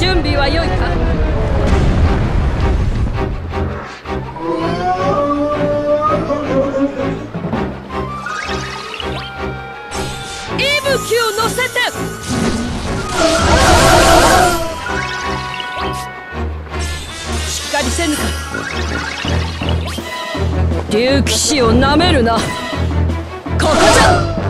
準備は良いか？息吹を乗せて！しっかりせぬか。竜騎士をなめるな。ここじゃ！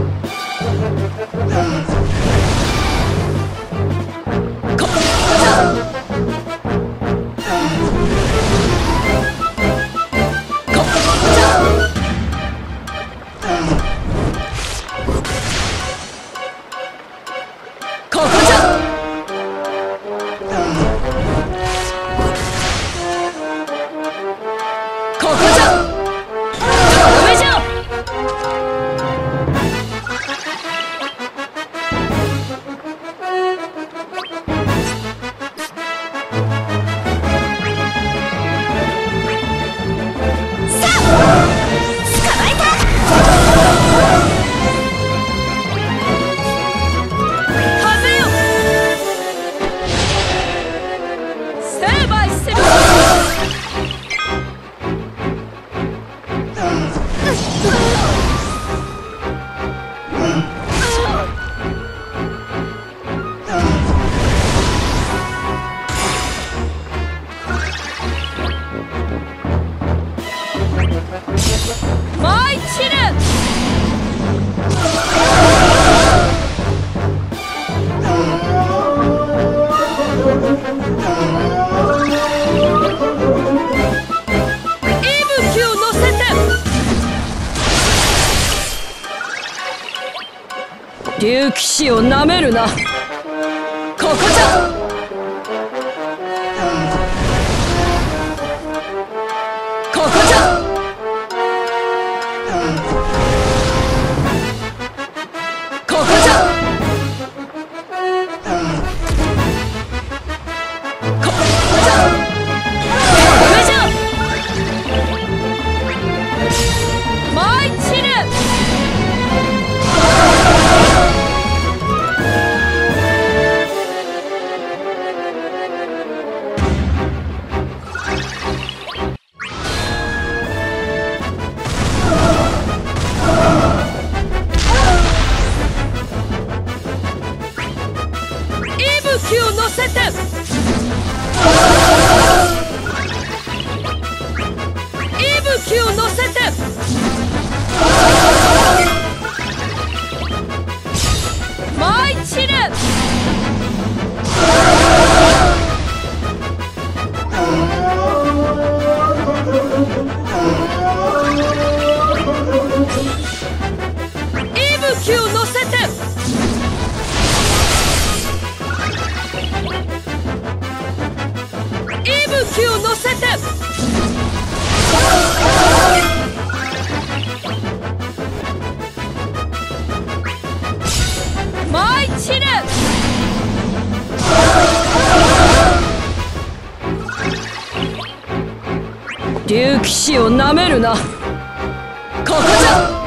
I said. 竜騎士をなめるな。ここじゃ。息吹を乗せて。息吹を乗せて。舞い散れ。竜騎士をなめるな。ここじゃ。